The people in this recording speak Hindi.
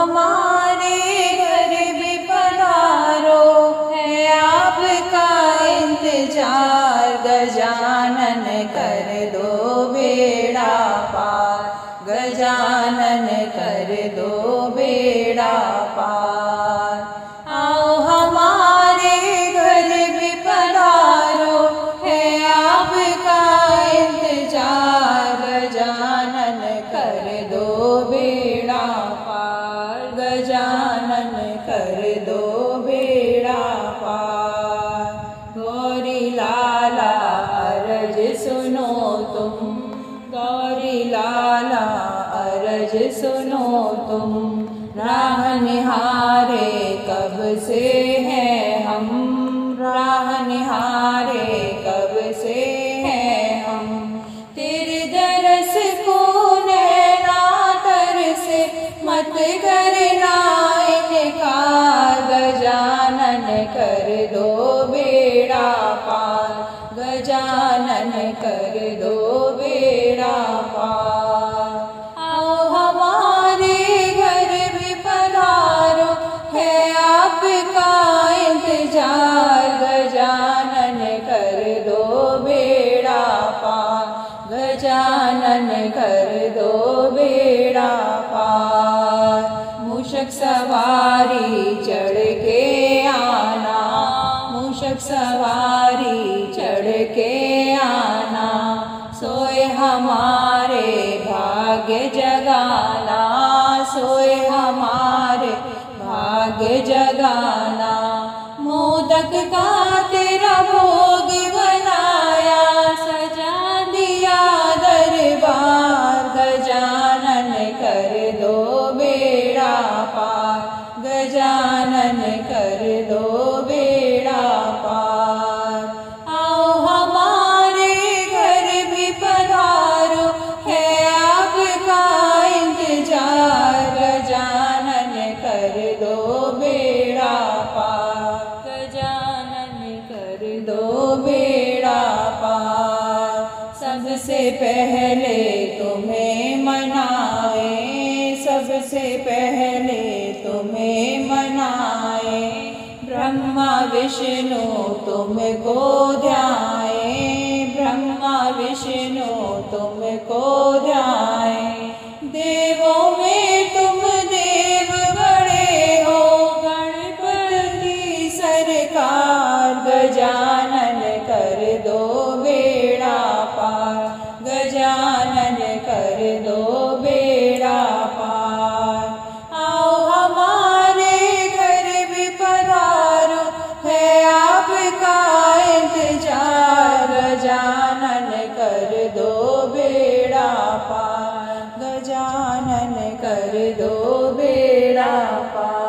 हमारे घर भी पधारो है आपका इंतज़ार गजानन कर गौरी लाला अरज सुनो तुम। गौरी लाला अरज सुनो तुम। राह निहारे, कब से हैं हम? राह निहारे, कब गजानन कर दो बेड़ा पार। भाग्य जगाना, सोए हमारे भाग्य जगाना। मोदक का तेरा भोग बनाया, सजा दिया दरबार, गजानन कर दो बेड़ा पार, गजानन कर दो सबसे पहले तुम्हें मनाए। सबसे पहले तुम्हें मनाए। ब्रह्मा विष्णु तुमको ध्याए गजानन कर दो बेड़ा पार। गजानन कर दो बेड़ा पार। आओ हमारे घर भी पधारो, है आपका इंतज़ार। गजानन कर दो बेड़ा पार। गजानन कर दो बेड़ा पार।